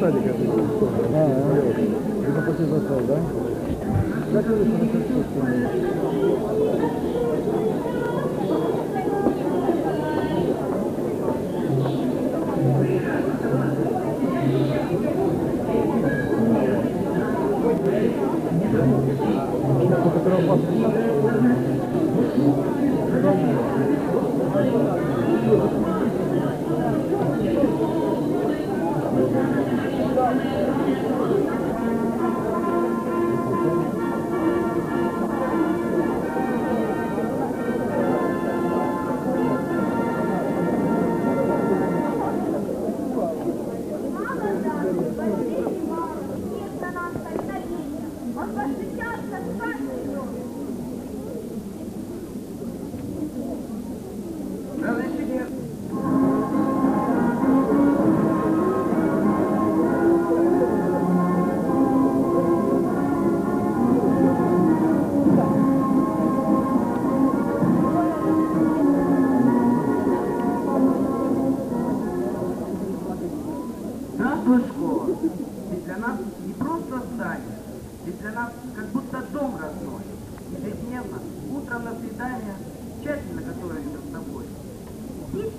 Садика. А, это после застал, да? Как вы Здравствуй,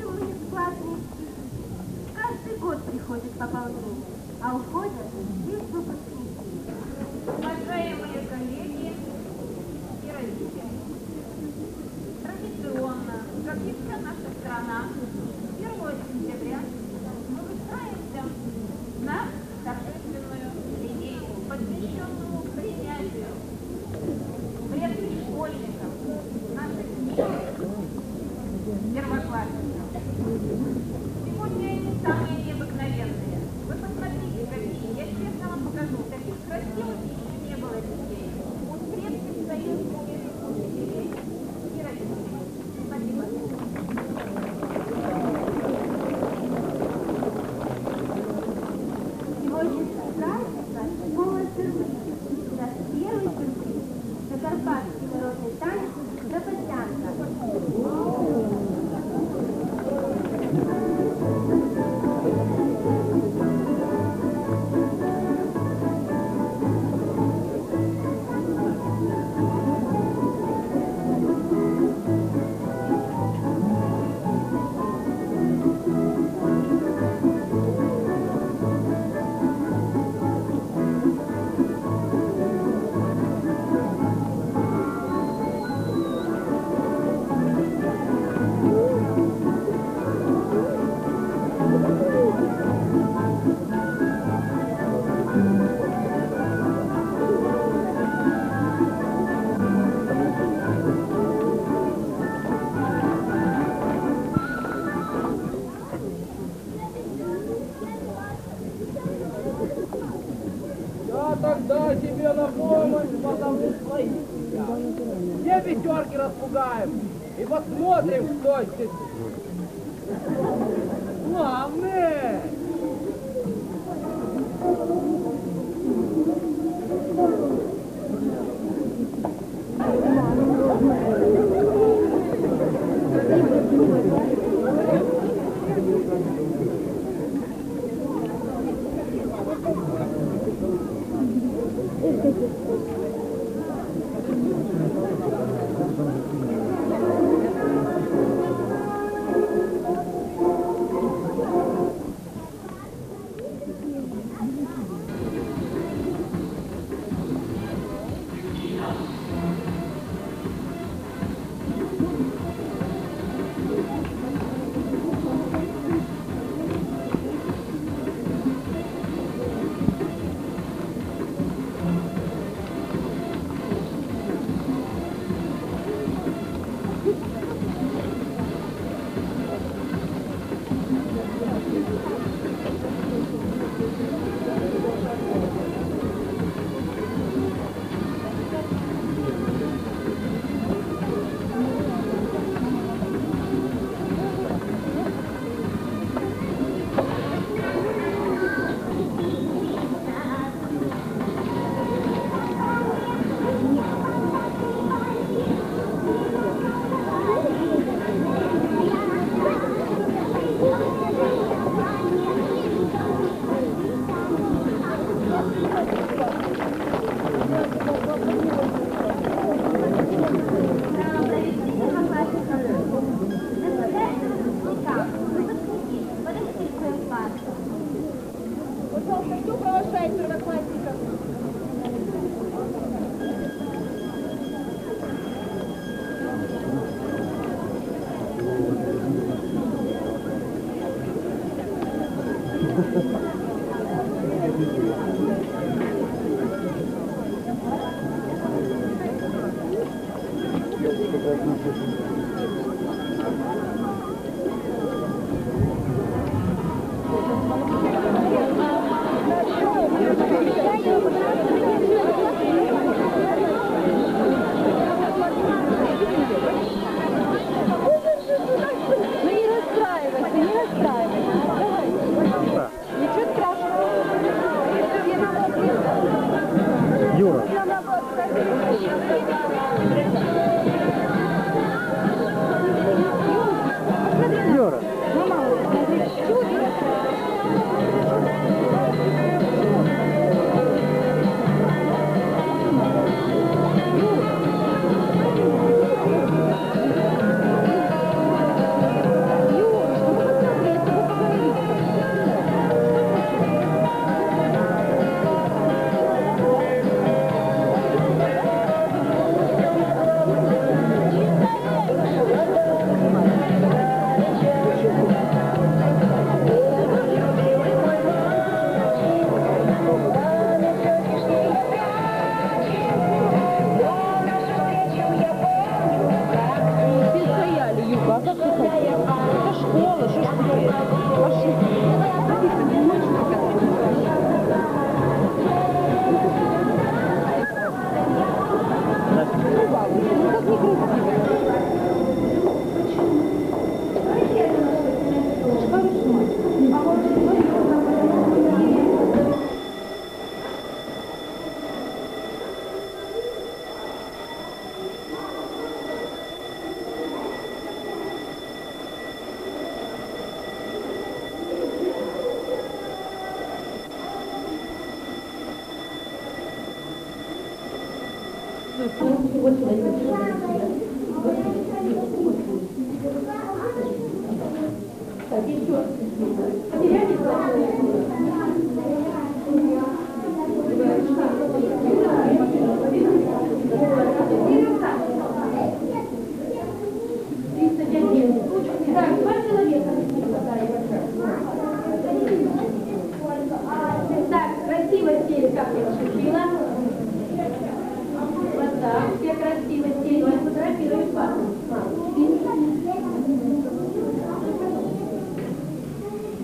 Пишем мы бесплатные стихи. Каждый год приходит пополнение, а уходят лишь выпускники. Уважаемые Thank you. 좋아 이 때. 우와 안 매.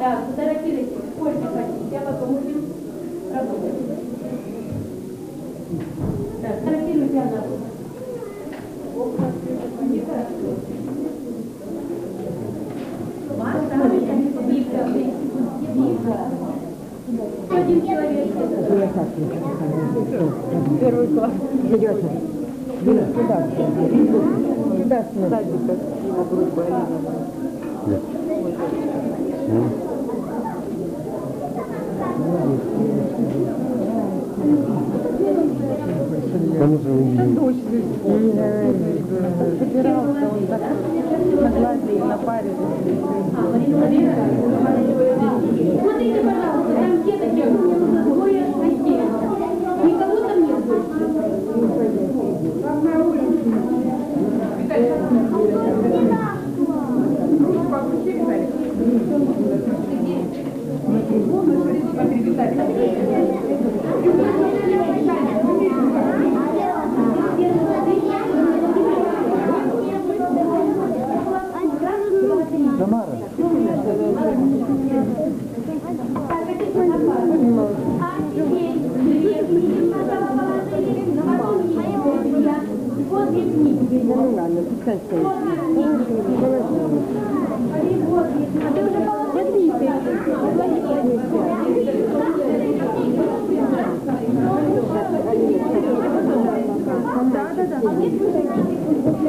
Так, поторопились, сколько хотите, я потом будем работать. Так, торопились я на Один человек. Я так, Первый класс. Берется. Сюда. Сюда. Сюда. Сюда. Сюда. Он звонили? Да дочь Собирался он так на глади, на паре.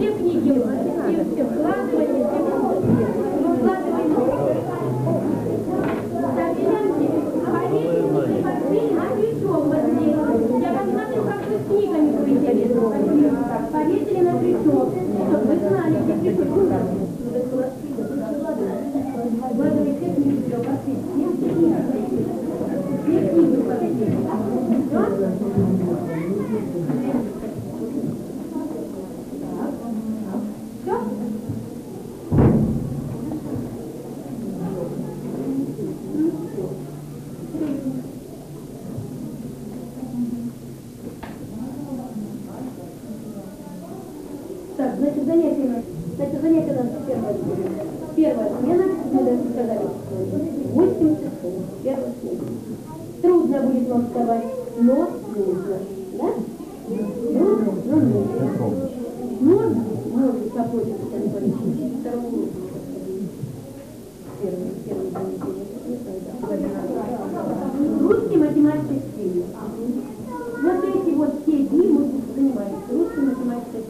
все книги, все, все, математическая стиле. Вот эти вот все дни мы занимаемся русской математикой.